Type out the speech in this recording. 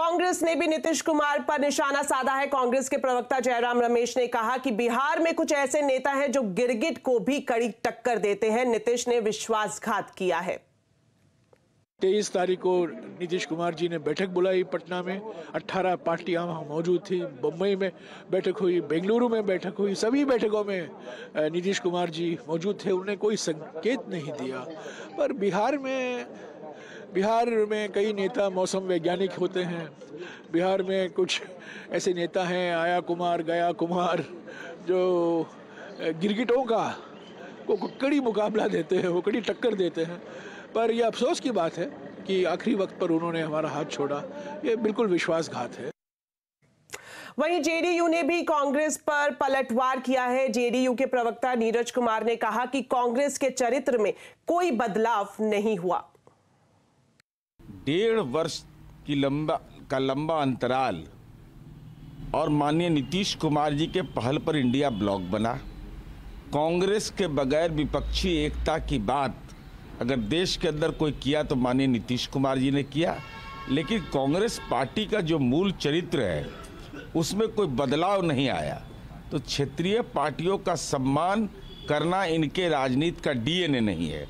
कांग्रेस ने भी नीतीश कुमार पर निशाना साधा है। कांग्रेस के प्रवक्ता जयराम रमेश ने कहा कि बिहार में कुछ ऐसे नेता हैं जो गिरगिट को भी कड़ी टक्कर देते हैं। नीतीश ने विश्वासघात किया है। तेईस तारीख को नीतीश कुमार जी ने बैठक बुलाई पटना में। 18 पार्टियाँ वहाँ मौजूद थी। बम्बई में बैठक हुई, बेंगलुरु में बैठक हुई। सभी बैठकों में नीतीश कुमार जी मौजूद थे। उन्होंने कोई संकेत नहीं दिया। पर बिहार में बिहार में कई नेता मौसम वैज्ञानिक होते हैं। बिहार में कुछ ऐसे नेता हैं, आया कुमार, गया कुमार, जो गिरगिटों का, को कड़ी मुकाबला देते हैं, वो कड़ी टक्कर देते हैं। पर यह अफसोस की बात है कि आखिरी वक्त पर उन्होंने हमारा हाथ छोड़ा। ये बिल्कुल विश्वासघात है। वहीं जेडीयू ने भी कांग्रेस पर पलटवार किया है। जेडीयू के प्रवक्ता नीरज कुमार ने कहा कि कांग्रेस के चरित्र में कोई बदलाव नहीं हुआ। डेढ़ वर्ष की लंबा, का लंबा अंतराल और माननीय नीतीश कुमार जी के पहल पर इंडिया ब्लॉक बना। कांग्रेस के बगैर विपक्षी एकता की बात अगर देश के अंदर कोई किया तो माननीय नीतीश कुमार जी ने किया। लेकिन कांग्रेस पार्टी का जो मूल चरित्र है, उसमें कोई बदलाव नहीं आया। तो क्षेत्रीय पार्टियों का सम्मान करना इनके राजनीति का डीएनए नहीं है।